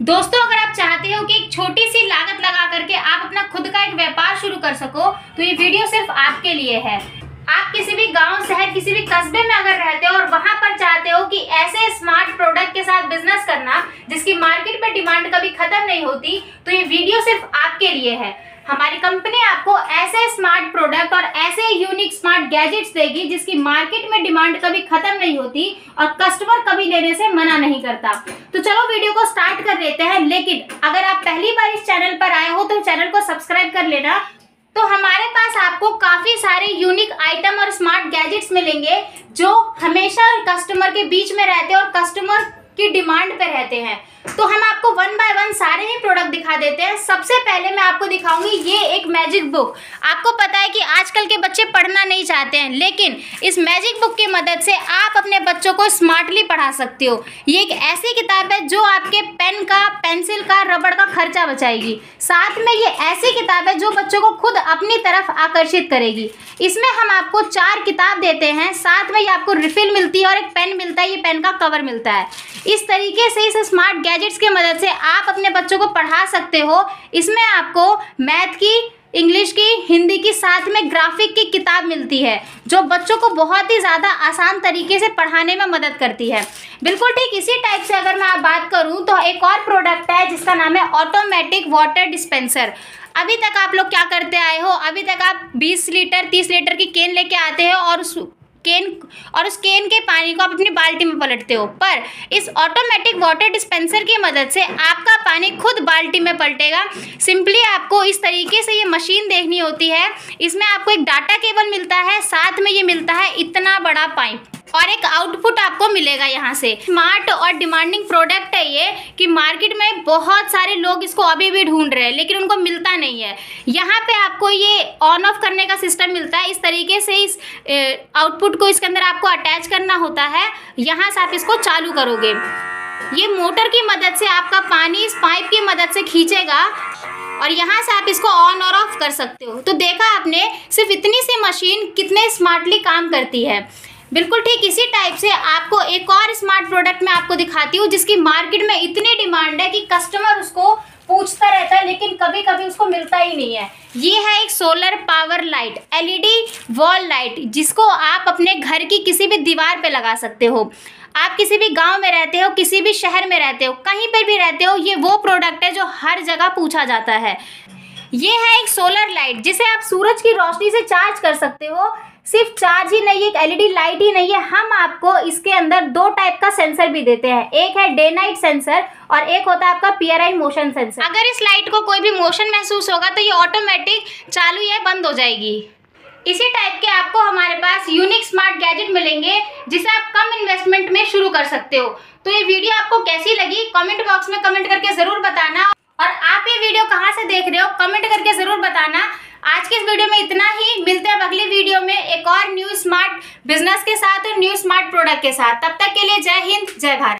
दोस्तों, अगर आप चाहते हो कि एक छोटी सी लागत लगा करके आप अपना खुद का एक व्यापार शुरू कर सको तो ये वीडियो सिर्फ़ आपके लिए है। आप किसी भी गाँव, शहर, किसी भी कस्बे में अगर रहते हो और वहाँ पर चाहते हो कि ऐसे स्मार्ट प्रोडक्ट के साथ बिज़नेस करना, जिसकी मार्केट में डिमांड कभी खत्म नहीं होती तो ये वीडियो सिर्फ़ आपके लिए है। हमारी कंपनी आपको ऐसे स्मार्ट प्रोडक्ट और ऐसे यूनिक स्मार्ट गैजेट्स देगी जिसकी मार्केट में डिमांड कभी खत्म नहीं होती और कस्टमर कभी लेने से मना नहीं करता। तो चलो वीडियो को स्टार्ट कर लेते हैं, लेकिन अगर आप पहली बार इस चैनल पर आए हो तो चैनल को सब्सक्राइब कर लेना। तो हमारे पास आपको काफ़ी सारे यूनिक आइटम और स्मार्ट गैजेट्स मिलेंगे जो हमेशा कस्टमर के बीच में रहते हैं और कस्टमर की डिमांड पे रहते हैं। तो हम आपको वन सारे ही प्रोडक्ट दिखा देते हैं। सबसे पहले मैं आपको दिखाऊँगी, ये एक मैजिक बुक आपको पता है कि आजकल के बच्चे पढ़ना नहीं चाहते हैं, लेकिन इस मैजिक बुक की मदद से आप अपने बच्चों को स्मार्टली पढ़ा सकते हो। ये एक ऐसी किताब है जो आपके पेन का पेंसिल का रबड़ का खर्चा बचाएगी। साथ में ये ऐसी किताब है जो बच्चों को खुद अपनी तरफ़ आकर्षित करेगी। इसमें हम आपको चार किताब देते हैं। साथ में ये आपको रिफिल मिलती है और एक पेन मिलता है। ये पेन का कवर मिलता है। इस तरीके से इस स्मार्ट गैजेट्स की मदद से आप अपने बच्चों को पढ़ा सकते हो। इसमें आपको मैथ की, इंग्लिश की, हिंदी की, साथ में ग्राफिक की किताब मिलती है, जो बच्चों को बहुत ही ज़्यादा आसान तरीके से पढ़ाने में मदद करती है। बिल्कुल ठीक इसी टाइप से अगर मैं आप बात करूँ तो एक और प्रोडक्ट है, जिसका नाम है ऑटोमेटिक वाटर डिस्पेंसर अभी तक आप लोग क्या करते आए हो? अभी तक आप 20 लीटर 30 लीटर की केन लेके आते हो और केन और उस केन के पानी को आप अपनी बाल्टी में पलटते हो। पर इस ऑटोमेटिक वाटर डिस्पेंसर की मदद से आपका पानी खुद बाल्टी में पलटेगा। सिंपली आपको इस तरीके से ये मशीन देखनी होती है। इसमें आपको एक डाटा केबल मिलता है, साथ में ये मिलता है इतना बड़ा पाइप और एक आउटपुट आपको मिलेगा यहाँ से। स्मार्ट और डिमांडिंग प्रोडक्ट है ये कि मार्केट में बहुत सारे लोग इसको अभी भी ढूंढ रहे हैं, लेकिन उनको मिलता नहीं है। यहाँ पे आपको ये ऑन ऑफ़ करने का सिस्टम मिलता है। इस तरीके से इस आउटपुट को इसके अंदर आपको अटैच करना होता है, यहाँ से आप इसको चालू करोगे। ये मोटर की मदद से आपका पानी इस पाइप की मदद से खींचेगा और यहाँ से आप इसको ऑन और ऑफ़ कर सकते हो। तो देखा आपने, सिर्फ़ इतनी सी मशीन कितने स्मार्टली काम करती है। बिल्कुल ठीक इसी टाइप से आपको एक और स्मार्ट प्रोडक्ट मैं आपको दिखाती हूँ, जिसकी मार्केट में इतनी डिमांड है कि कस्टमर उसको पूछता रहता है, लेकिन कभी कभी उसको मिलता ही नहीं है। ये है एक solar power light LED wall light जिसको आप अपने घर की किसी भी दीवार पे लगा सकते हो। आप किसी भी गाँव में रहते हो, किसी भी शहर में रहते हो, कहीं पर भी रहते हो, ये वो प्रोडक्ट है जो हर जगह पूछा जाता है। ये है एक सोलर लाइट जिसे आप सूरज की रोशनी से चार्ज कर सकते हो। सिर्फ़ चार्ज ही नहीं, एक एलईडी लाइट ही नहीं है। हम आपको इसके अंदर दो टाइप का सेंसर भी देते हैं। एक है डे नाइट सेंसर और एक होता है आपका पीआरआई मोशन सेंसर अगर इस लाइट को कोई भी मोशन महसूस होगा तो ये ऑटोमेटिक चालू या बंद हो जाएगी। इसी टाइप के आपको हमारे पास यूनिक स्मार्ट गैजेट मिलेंगे, जिसे आप कम इन्वेस्टमेंट में शुरू कर सकते हो। तो ये वीडियो आपको कैसी लगी? कमेंट बॉक्स में कमेंट करके ज़रूर बताना। और आप ये वीडियो कहाँ से देख रहे हो? कमेंट करके ज़रूर बताना। आज के इस वीडियो में इतना ही। मिलते हैं अब अगली वीडियो में एक और न्यू स्मार्ट बिज़नेस के साथ और न्यू स्मार्ट प्रोडक्ट के साथ। तब तक के लिए जय हिंद, जय भारत।